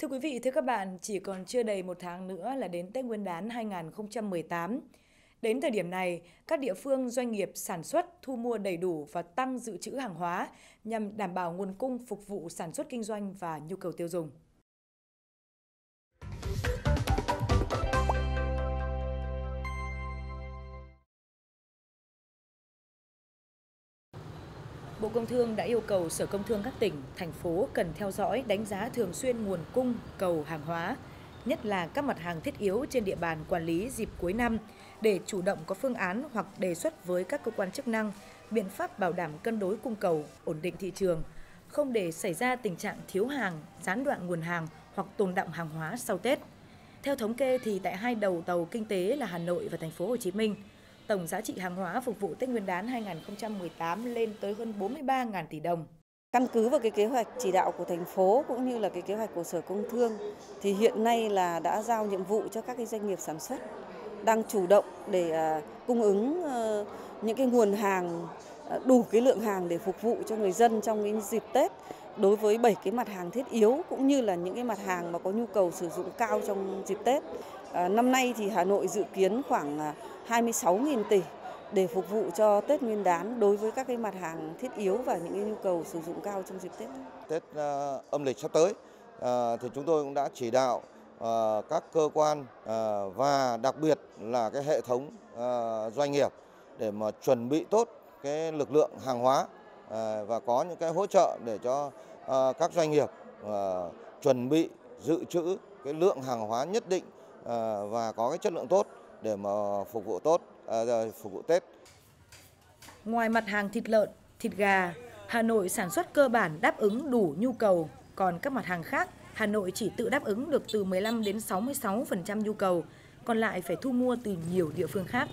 Thưa quý vị, thưa các bạn, chỉ còn chưa đầy một tháng nữa là đến Tết Nguyên đán 2018. Đến thời điểm này, các địa phương doanh nghiệp sản xuất, thu mua đầy đủ và tăng dự trữ hàng hóa nhằm đảm bảo nguồn cung phục vụ sản xuất kinh doanh và nhu cầu tiêu dùng. Bộ Công Thương đã yêu cầu Sở Công Thương các tỉnh, thành phố cần theo dõi, đánh giá thường xuyên nguồn cung, cầu hàng hóa, nhất là các mặt hàng thiết yếu trên địa bàn quản lý dịp cuối năm để chủ động có phương án hoặc đề xuất với các cơ quan chức năng biện pháp bảo đảm cân đối cung cầu, ổn định thị trường, không để xảy ra tình trạng thiếu hàng, gián đoạn nguồn hàng hoặc tồn đọng hàng hóa sau Tết. Theo thống kê thì tại hai đầu tàu kinh tế là Hà Nội và thành phố Hồ Chí Minh, tổng giá trị hàng hóa phục vụ Tết Nguyên đán 2018 lên tới hơn 43.000 tỷ đồng. Căn cứ vào cái kế hoạch chỉ đạo của thành phố cũng như là cái kế hoạch của Sở Công Thương, thì hiện nay là đã giao nhiệm vụ cho các cái doanh nghiệp sản xuất đang chủ động để à, cung ứng ờ, những cái nguồn hàng à, đủ cái lượng hàng để phục vụ cho người dân trong cái dịp Tết đối với 7 cái mặt hàng thiết yếu cũng như là những cái mặt hàng mà có nhu cầu sử dụng cao trong dịp Tết. Ờ, năm nay thì Hà Nội dự kiến khoảng ờ, 26.000 tỷ để phục vụ cho Tết Nguyên đán đối với các cái mặt hàng thiết yếu và những cái nhu cầu sử dụng cao trong dịp Tết. Tết ờ, âm lịch sắp tới thì chúng tôi cũng đã chỉ đạo các cơ quan và đặc biệt là cái hệ thống doanh nghiệp để mà chuẩn bị tốt cái lực lượng hàng hóa và có những cái hỗ trợ để cho các doanh nghiệp chuẩn bị dự trữ cái lượng hàng hóa nhất định Ờ, và có cái chất lượng tốt để mà phục vụ tốt à, phục vụ Tết. Ngoài mặt hàng thịt lợn, thịt gà, Hà Nội sản xuất cơ bản đáp ứng đủ nhu cầu, còn các mặt hàng khác Hà Nội chỉ tự đáp ứng được từ 15 đến 66% nhu cầu, còn lại phải thu mua từ nhiều địa phương khác.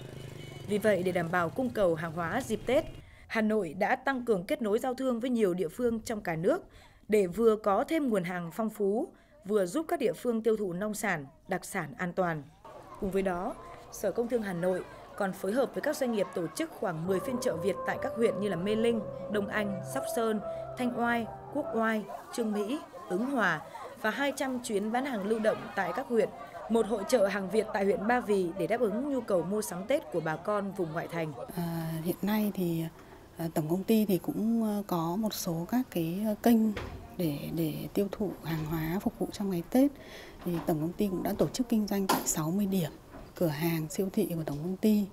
Vì vậy, để đảm bảo cung cầu hàng hóa dịp Tết, Hà Nội đã tăng cường kết nối giao thương với nhiều địa phương trong cả nước để vừa có thêm nguồn hàng phong phú, vừa giúp các địa phương tiêu thụ nông sản, đặc sản an toàn. Cùng với đó, Sở Công Thương Hà Nội còn phối hợp với các doanh nghiệp tổ chức khoảng 10 phiên chợ Việt tại các huyện như là Mê Linh, Đông Anh, Sóc Sơn, Thanh Oai, Quốc Oai, Trương Mỹ, Ứng Hòa và 200 chuyến bán hàng lưu động tại các huyện, một hội trợ hàng Việt tại huyện Ba Vì để đáp ứng nhu cầu mua sắm Tết của bà con vùng ngoại thành. À, hiện nay thì à, tổng công ty thì cũng ờ, có một số các cái kênh để để tiêu thụ hàng hóa phục vụ trong ngày Tết. Thì tổng công ty cũng đã tổ chức kinh doanh tại 60 điểm, cửa hàng, siêu thị của tổng công ty.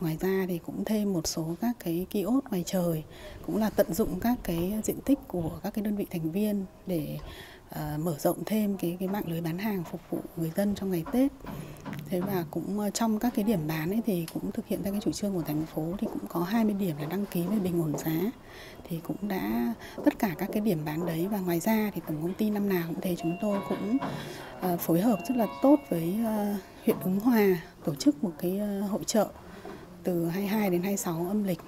Ngoài ra thì cũng thêm một số các cái kiosk ngoài trời, cũng là tận dụng các cái diện tích của các cái đơn vị thành viên để uh, mở rộng thêm cái cái mạng lưới bán hàng phục vụ người dân trong ngày Tết. Thế và cũng uh, trong các cái điểm bán ấy thì cũng thực hiện theo cái chủ trương của thành phố thì cũng có 20 điểm là đăng ký về bình ổn giá. Thì cũng đã tất cả các cái điểm bán đấy và ngoài ra thì tổng công ty năm nào cũng thế chúng tôi cũng uh, phối hợp rất là tốt với uh, huyện Ứng Hòa tổ chức một cái uh, hội trợ từ 22 đến 26 âm lịch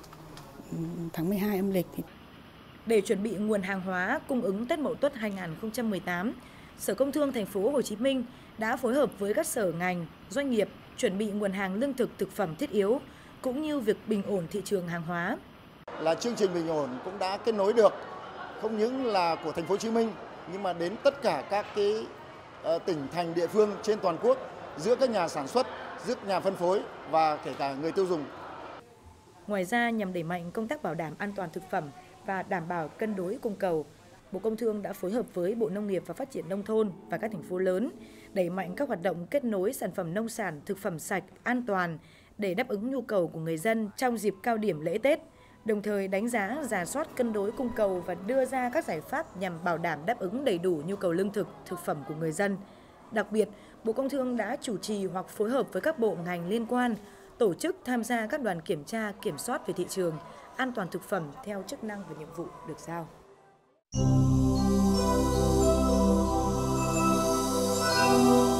ừ, tháng 12 âm lịch thì để chuẩn bị nguồn hàng hóa cung ứng Tết Mậu Tuất 2018, Sở Công Thương thành phố Hồ Chí Minh đã phối hợp với các sở ngành, doanh nghiệp chuẩn bị nguồn hàng lương thực thực phẩm thiết yếu cũng như việc bình ổn thị trường hàng hóa. Là chương trình bình ổn cũng đã kết nối được không những là của thành phố Hồ Chí Minh nhưng mà đến tất cả các cái uh, tỉnh thành địa phương trên toàn quốc giữa các nhà sản xuất, giữa nhà phân phối và kể cả người tiêu dùng. Ngoài ra nhằm đẩy mạnh công tác bảo đảm an toàn thực phẩm và đảm bảo cân đối cung cầu, Bộ Công Thương đã phối hợp với Bộ Nông nghiệp và Phát triển Nông thôn và các thành phố lớn đẩy mạnh các hoạt động kết nối sản phẩm nông sản, thực phẩm sạch, an toàn để đáp ứng nhu cầu của người dân trong dịp cao điểm lễ Tết, đồng thời đánh giá, giả soát cân đối cung cầu và đưa ra các giải pháp nhằm bảo đảm đáp ứng đầy đủ nhu cầu lương thực, thực phẩm của người dân. Đặc biệt, Bộ Công Thương đã chủ trì hoặc phối hợp với các bộ ngành liên quan tổ chức tham gia các đoàn kiểm tra, kiểm soát về thị trường, an toàn thực phẩm theo chức năng và nhiệm vụ được giao. Thank you